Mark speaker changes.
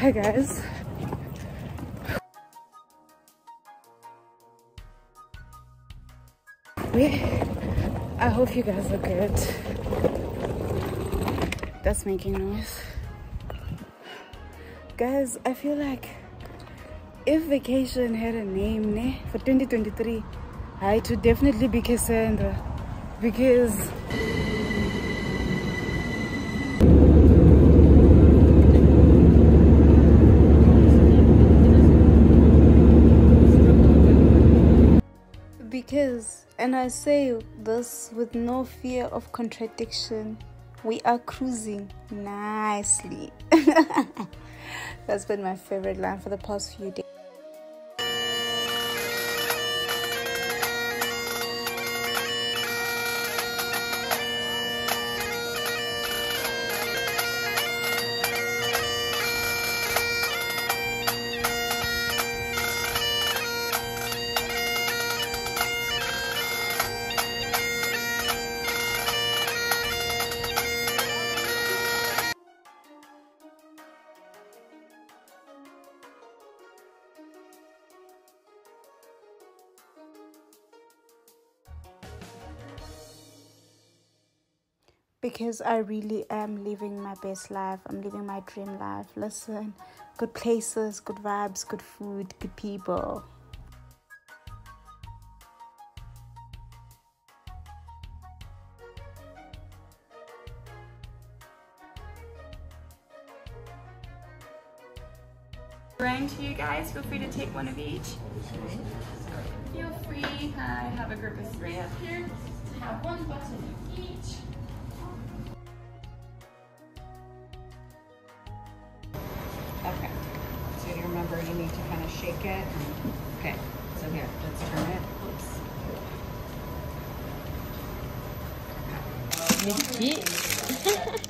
Speaker 1: Hi guys. Wait, I hope you guys are good. That's making noise. Guys, I feel like if vacation had a name ne, for 2023, I would definitely be Cassandra because because and i say this with no fear of contradiction we are cruising nicely. That's been my favorite line for the past few days because I really am living my best life. I'm living my dream life. Listen, good places, good vibes, good food, good people.
Speaker 2: Rang to you guys, feel free to take one of each. Feel free, I have a group of three up here, to have one button each.
Speaker 3: Shake it. Okay, so here, let's turn it. Let's